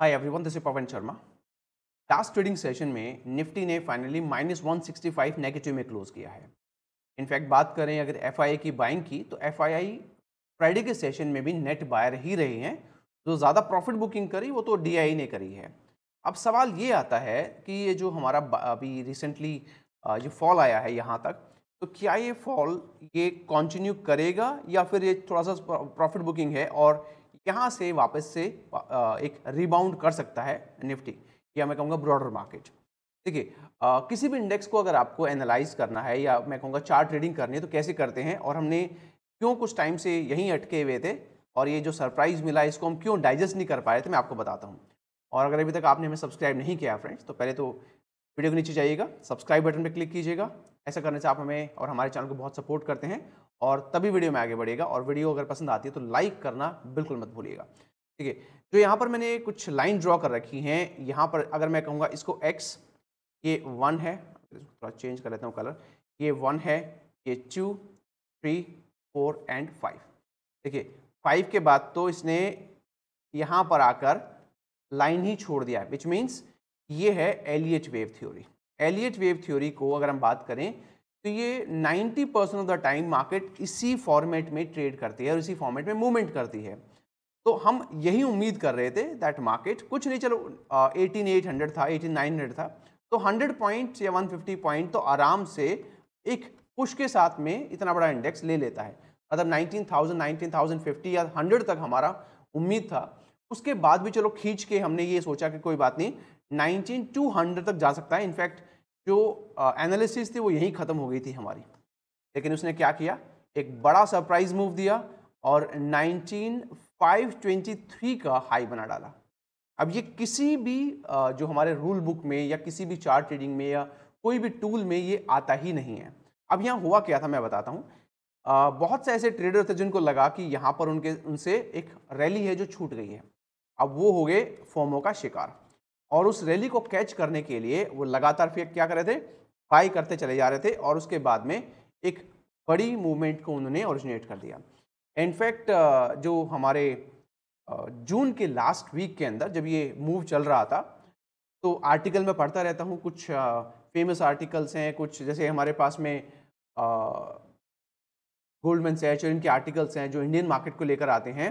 Hi everyone this is Pavan Sharma last trading session में निफ्टी ने finally minus one negative में close किया है। इनफैक्ट बात करें अगर एफ़ की बाइंग की तो एफआईआई फ्राइडे के सेशन में भी नेट बायर ही रहे हैं। जो ज़्यादा प्रॉफिट बुकिंग करी, वो तो डीआई ने करी है। अब सवाल ये आता है कि ये जो हमारा अभी रिसेंटली जो फॉल आया है यहाँ तक तो क्या ये फॉल ये कंटिन्यू करेगा या फिर ये थोड़ा सा प्रॉफिट बुकिंग है और यहाँ से वापस से एक रिबाउंड कर सकता है निफ्टी? या मैं कहूँगा ब्रॉडर मार्केट देखिए किसी भी इंडेक्स को अगर आपको एनालाइज करना है या मैं कहूँगा चार्ट ट्रेडिंग करनी है तो कैसे करते हैं? और हमने क्यों कुछ टाइम से यहीं अटके हुए थे? और ये जो सरप्राइज़ मिला, इसको हम क्यों डाइजेस्ट नहीं कर पाए थे? मैं आपको बताता हूँ। और अगर अभी तक आपने हमें सब्सक्राइब नहीं किया फ्रेंड्स तो पहले तो वीडियो के नीचे जाइएगा सब्सक्राइब बटन पर क्लिक कीजिएगा ऐसा करने से आप हमें और हमारे चैनल को बहुत सपोर्ट करते हैं और तभी वीडियो में आगे बढ़ेगा और वीडियो अगर पसंद आती है तो लाइक करना बिल्कुल मत भूलिएगा। ठीक है जो यहाँ पर मैंने कुछ लाइन ड्रॉ कर रखी हैं। यहाँ पर अगर मैं कहूँगा इसको एक्स ये वन है थोड़ा चेंज कर लेता हूँ कलर। ये वन है, ये two, three, four and five. देखिए, फाइव के बाद तो इसने यहाँ पर आकर लाइन ही छोड़ दिया है विच मीन्स ये है Elliott wave theory Elliott wave theory को अगर हम बात करें तो ये 90 percent of the time market इसी फॉर्मेट में ट्रेड करती है और इसी फॉर्मेट में मूवमेंट करती है। तो हम यही उम्मीद कर रहे थे दैट मार्केट कुछ नहीं, चलो एटीन एट हंड्रेड था एटीन नाइन हंड्रेड था। तो हंड्रेड पॉइंट या वन फिफ्टी पॉइंट तो आराम से एक पुश के साथ में इतना बड़ा इंडेक्स ले लेता है। मतलब nineteen thousand nineteen thousand fifty या हंड्रेड तक हमारा उम्मीद था। उसके बाद भी चलो खींच के हमने ये सोचा कि कोई बात नहीं, नाइनटीन टू हंड्रेड तक जा सकता है। इनफैक्ट जो एनालिसिस थी वो यहीं ख़त्म हो गई थी हमारी। लेकिन उसने क्या किया? एक बड़ा सरप्राइज़ मूव दिया और 19523 का हाई बना डाला। अब ये किसी भी जो हमारे रूल बुक में या किसी भी चार्ट ट्रेडिंग में या कोई भी टूल में ये आता ही नहीं है। अब यहाँ हुआ क्या था मैं बताता हूँ। बहुत से ऐसे ट्रेडर थे जिनको लगा कि यहाँ पर उनके, उनसे एक रैली है जो छूट गई है। अब वो हो गए फोमो का शिकार। और उस रैली को कैच करने के लिए वो लगातार फिर क्या कर रहे थे? बाई करते चले जा रहे थे और उसके बाद में एक बड़ी मूवमेंट को उन्होंने ओरिजिनेट कर दिया। इनफैक्ट जो हमारे जून के लास्ट वीक के अंदर जब ये मूव चल रहा था तो आर्टिकल में पढ़ता रहता हूँ, कुछ फ़ेमस आर्टिकल्स हैं, कुछ जैसे हमारे पास में गोल्डमैन सैच और इनके आर्टिकल्स हैं जो इंडियन मार्केट को लेकर आते हैं।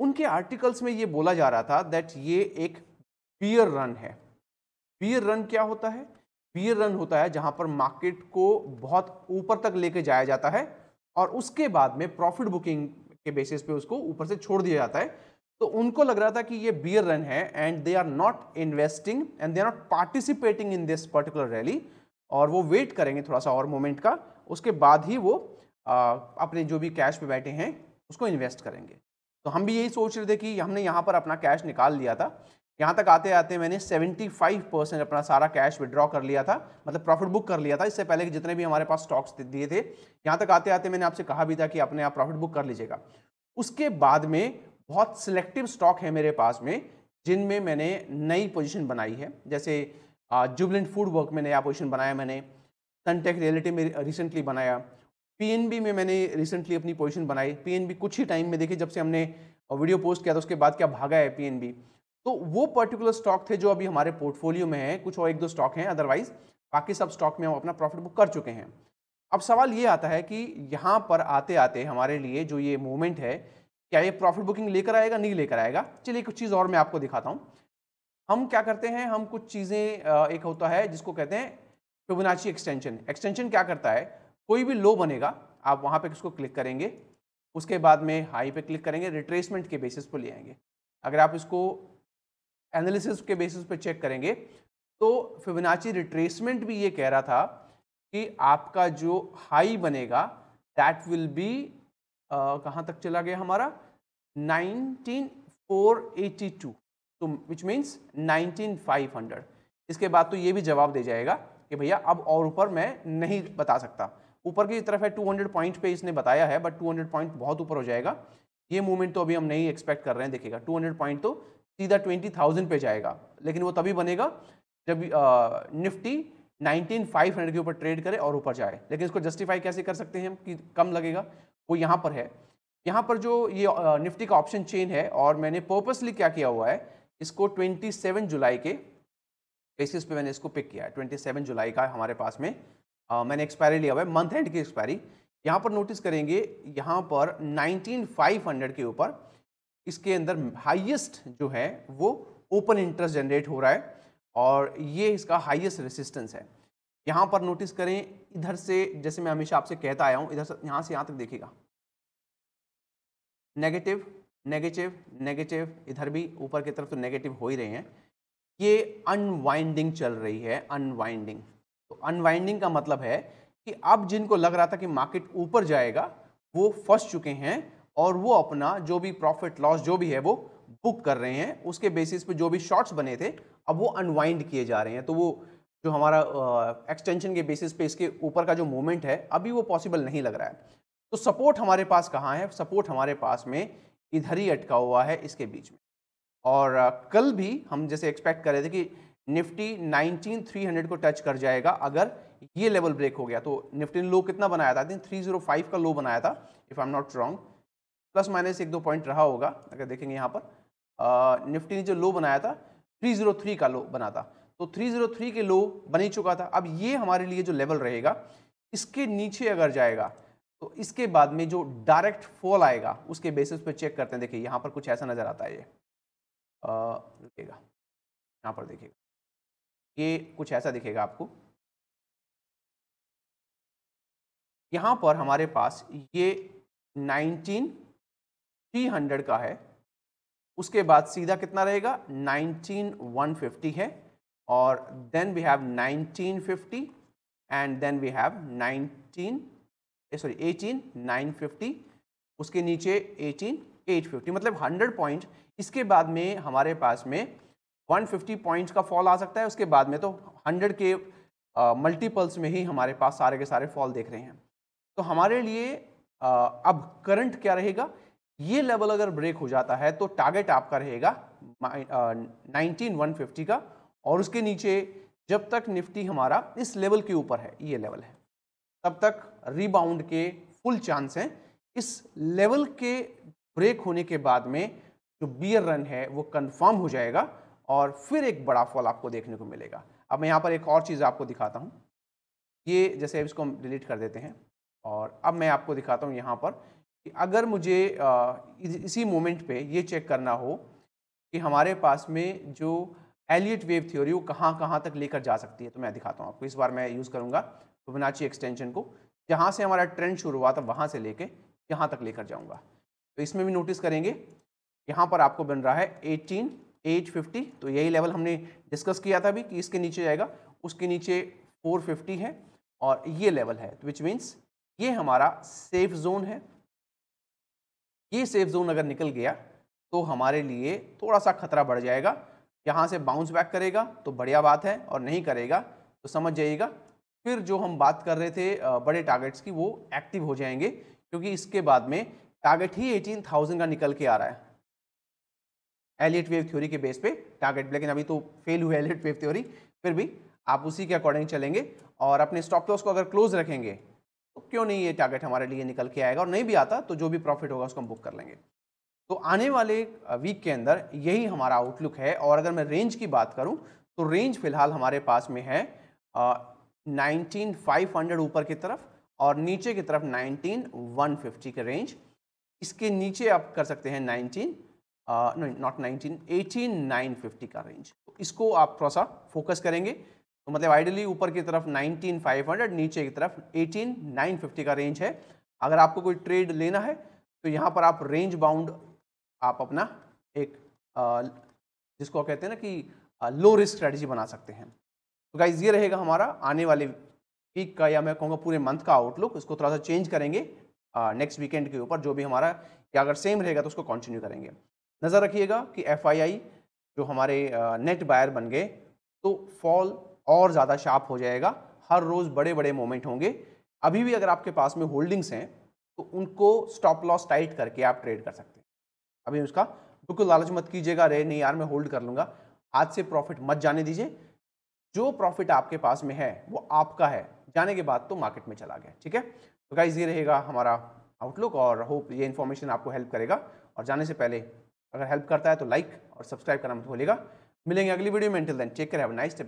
उनके आर्टिकल्स में ये बोला जा रहा था दैट ये एक पियर रन है। पियर रन क्या होता है? पियर रन होता है जहाँ पर मार्केट को बहुत ऊपर तक लेके जाया जाता है और उसके बाद में प्रॉफिट बुकिंग के बेसिस पे उसको ऊपर से छोड़ दिया जाता है। तो उनको लग रहा था कि ये बियर रन है and they are not investing and they are not participating in this particular rally और वो वेट करेंगे थोड़ा सा और मोमेंट का उसके बाद ही वो आ, अपने जो भी कैश पे बैठे हैं उसको इन्वेस्ट करेंगे। तो हम भी यही सोच रहे थे कि हमने यहाँ पर अपना कैश निकाल लिया था। यहाँ तक आते आते मैंने 75 परसेंट अपना सारा कैश विड्रॉ कर लिया था मतलब प्रॉफिट बुक कर लिया था। इससे पहले कि जितने भी हमारे पास स्टॉक्स दिए थे, यहाँ तक आते आते मैंने आपसे कहा भी था कि अपने आप प्रॉफिट बुक कर लीजिएगा। उसके बाद में बहुत सिलेक्टिव स्टॉक है मेरे पास में, जिनमें मैंने नई पोजिशन बनाई है। जैसे जुबलेंट फ़ूड वर्क में नया पोजिशन बनाया मैंने सनटेक रियलिटी में रिसेंटली बनाया पीएनबी में मैंने रिसेंटली अपनी पोजीशन बनाई। पीएनबी कुछ ही टाइम में, देखिए, जब से हमने वीडियो पोस्ट किया था, उसके बाद क्या भागा है पीएनबी तो वो पर्टिकुलर स्टॉक थे जो अभी हमारे पोर्टफोलियो में है। कुछ और एक दो स्टॉक हैं अदरवाइज़ बाकी सब स्टॉक में हम अपना प्रॉफिट बुक कर चुके हैं। अब सवाल ये आता है कि यहाँ पर आते आते हमारे लिए जो ये मूवमेंट है, क्या ये प्रॉफिट बुकिंग लेकर आएगा, नहीं लेकर आएगा? चलिए, कुछ चीज़ और मैं आपको दिखाता हूँ। हम क्या करते हैं, हम कुछ चीज़ें एक होता है जिसको कहते हैं फिबोनाची एक्सटेंशन एक्सटेंशन क्या करता है? कोई भी लो बनेगा, आप वहाँ पे इसको क्लिक करेंगे, उसके बाद में हाई पे क्लिक करेंगे, रिट्रेसमेंट के बेसिस पर ले आएँगे। अगर आप इसको एनालिसिस के बेसिस पे चेक करेंगे तो फिबोनाची रिट्रेसमेंट भी ये कह रहा था कि आपका जो हाई बनेगा दैट विल बी कहाँ तक चला गया हमारा? 19482 तो विच मीन्स 19500 इसके बाद तो ये भी जवाब दे जाएगा कि भैया अब और ऊपर मैं नहीं बता सकता। ऊपर की तरफ़ है 200 पॉइंट पे इसने बताया है बट 200 पॉइंट बहुत ऊपर हो जाएगा। ये मूवमेंट तो अभी हम नहीं एक्सपेक्ट कर रहे हैं, देखिएगा। 200 पॉइंट तो सीधा ट्वेंटी थाउज़ेंड पे जाएगा, लेकिन वो तभी बनेगा जब निफ्टी नाइनटीन फाइव हंड्रेड के ऊपर ट्रेड करे और ऊपर जाए। लेकिन इसको जस्टिफाई कैसे कर सकते हैं हम? कि कम लगेगा? वो यहाँ पर है। यहाँ पर जो ये निफ्टी का ऑप्शन चेन है, और मैंने पर्पसली क्या किया हुआ है, इसको 27 जुलाई के बेसिस पे मैंने इसको पिक किया है। 27 जुलाई का हमारे पास में आ, मैंने एक्सपायरी लिया हुआ है मंथ एंड की एक्सपायरी यहाँ पर नोटिस करेंगे यहाँ पर 19500 के ऊपर इसके अंदर हाईएस्ट जो है वो ओपन इंटरेस्ट जनरेट हो रहा है और ये इसका हाईएस्ट रेसिस्टेंस है। यहाँ पर नोटिस करें इधर से जैसे मैं हमेशा आपसे कहता आया हूँ इधर से यहाँ से यहाँ तक देखिएगा। नेगेटिव नेगेटिव नेगेटिव इधर भी ऊपर की तरफ़ तो नेगेटिव हो ही रहे हैं। ये अनवाइंडिंग चल रही है अनवाइंडिंग तो अनवाइंडिंग का मतलब है कि अब जिनको लग रहा था कि मार्केट ऊपर जाएगा, वो फंस चुके हैं और वो अपना जो भी प्रॉफिट लॉस जो भी है वो बुक कर रहे हैं। उसके बेसिस पे जो भी शॉर्ट्स बने थे, अब वो अनवाइंड किए जा रहे हैं। तो वो जो हमारा एक्सटेंशन के बेसिस पे इसके ऊपर का जो मूवमेंट है, अभी वो पॉसिबल नहीं लग रहा है। तो सपोर्ट हमारे पास कहाँ है? सपोर्ट हमारे पास में इधर ही अटका हुआ है इसके बीच में। और कल भी हम जैसे एक्सपेक्ट कर रहे थे कि निफ्टी 19300 को टच कर जाएगा अगर ये लेवल ब्रेक हो गया। तो निफ्टी ने लो कितना बनाया था? दिन 305 का लो बनाया था if I am not wrong plus minus एक दो पॉइंट रहा होगा, अगर देखेंगे यहाँ पर। निफ्टी ने जो लो बनाया था 303 का लो बना था। तो 303 के लो बन ही चुका था। अब ये हमारे लिए जो लेवल रहेगा, इसके नीचे अगर जाएगा तो इसके बाद में जो डायरेक्ट फॉल आएगा, उसके बेसिस पे चेक करते हैं। देखिए, यहाँ पर कुछ ऐसा नज़र आता है ये। रुकेगा यहाँ पर देखिएगा। ये कुछ ऐसा दिखेगा आपको। यहाँ पर हमारे पास ये 19300 का है। उसके बाद सीधा कितना रहेगा? 19150 है और then we have 1950 and then we have 19 sorry 18950 उसके नीचे 18850 मतलब 100 पॉइंट। इसके बाद में हमारे पास में 150 पॉइंट्स का फॉल आ सकता है उसके बाद में तो 100 के मल्टीपल्स में ही हमारे पास सारे के सारे फॉल देख रहे हैं। तो हमारे लिए आ, अब करंट क्या रहेगा? ये लेवल अगर ब्रेक हो जाता है तो टारगेट आपका रहेगा नाइनटीन वन फिफ्टी का और उसके नीचे जब तक निफ्टी हमारा इस लेवल के ऊपर है ये लेवल है तब तक रिबाउंड के फुल चांस हैं। इस लेवल के ब्रेक होने के बाद में जो बियर रन है वो कंफर्म हो जाएगा और फिर एक बड़ा फॉल आपको देखने को मिलेगा। अब मैं यहाँ पर एक और चीज़ आपको दिखाता हूँ। ये जैसे इसको हम डिलीट कर देते हैं और अब मैं आपको दिखाता हूँ यहाँ पर कि अगर मुझे इसी मोमेंट पे ये चेक करना हो कि हमारे पास में जो एलियट वेव थ्योरी वो कहाँ कहाँ तक लेकर जा सकती है तो मैं दिखाता हूँ आपको। इस बार मैं यूज़ करूँगा फिबोनाची एक्सटेंशन को। जहाँ से हमारा ट्रेंड शुरू हुआ था, वहाँ से लेके यहाँ तक लेकर जाऊँगा। तो इसमें भी नोटिस करेंगे। यहाँ पर आपको बन रहा है एटीन एट फिफ्टी तो यही लेवल हमने डिस्कस किया था अभी कि इसके नीचे जाएगा, उसके नीचे फोर फिफ्टी है और ये लेवल है विच मीन्स ये हमारा सेफ़ जोन है। ये सेफ़ जोन अगर निकल गया तो हमारे लिए थोड़ा सा खतरा बढ़ जाएगा, यहाँ से बाउंस बैक करेगा तो बढ़िया बात है और नहीं करेगा तो समझ जाइएगा। फिर जो हम बात कर रहे थे बड़े टारगेट्स की, वो एक्टिव हो जाएँगे, क्योंकि इसके बाद में टारगेट ही एटीन थाउज़ेंड का निकल के आ रहा है। एलियट वेव थ्योरी के बेस पे टारगेट लेकिन अभी तो फेल हुआ एलियट वेव थ्योरी फिर भी आप उसी के अकॉर्डिंग चलेंगे और अपने स्टॉप लॉस को अगर क्लोज रखेंगे तो क्यों नहीं ये टारगेट हमारे लिए निकल के आएगा? और नहीं भी आता तो जो भी प्रॉफिट होगा उसको हम बुक कर लेंगे। तो आने वाले वीक के अंदर यही हमारा आउटलुक है। और अगर मैं रेंज की बात करूँ तो रेंज फ़िलहाल हमारे पास में है नाइनटीन फाइव हंड्रेड ऊपर की तरफ़ और नीचे की तरफ़ नाइनटीन वन फिफ्टी के रेंज इसके नीचे आप कर सकते हैं nineteen nought nineteen eighteen nine fifty का रेंज तो इसको आप थोड़ा सा फोकस करेंगे। तो मतलब आइडियली ऊपर की तरफ़ नाइनटीन फाइव हंड्रेड नीचे की तरफ़ एटीन नाइन फिफ्टी का रेंज है। अगर आपको कोई ट्रेड लेना है तो यहाँ पर आप रेंज बाउंड आप अपना एक आ, जिसको कहते हैं ना कि लो रिस्क स्ट्रेटजी बना सकते हैं। तो गाइज़ ये रहेगा हमारा आने वाले वीक का या मैं कहूँगा पूरे मंथ का आउटलुक इसको थोड़ा सा चेंज करेंगे नेक्स्ट वीकेंड के ऊपर जो भी हमारा या अगर सेम रहेगा तो उसको कंटिन्यू करेंगे। नज़र रखिएगा कि एफआईआई जो हमारे नेट बायर बन गए तो फॉल और ज़्यादा शार्प हो जाएगा। हर रोज़ बड़े बड़े मोमेंट होंगे। अभी भी अगर आपके पास में होल्डिंग्स हैं तो उनको स्टॉप लॉस टाइट करके आप ट्रेड कर सकते हैं। अभी उसका बिल्कुल लालच मत कीजिएगा रे नहीं यार, मैं होल्ड कर लूँगा। आज से प्रॉफिट मत जाने दीजिए। जो प्रॉफिट आपके पास में है, वो आपका है। जाने के बाद तो मार्केट में चला गया, ठीक है? तो गाइज़ ये रहेगा हमारा आउटलुक और होप ये इन्फॉर्मेशन आपको हेल्प करेगा। और जाने से पहले अगर हेल्प करता है तो लाइक और सब्सक्राइब करना मत भूलिएगा। मिलेंगे अगली वीडियो में। Take care have nice day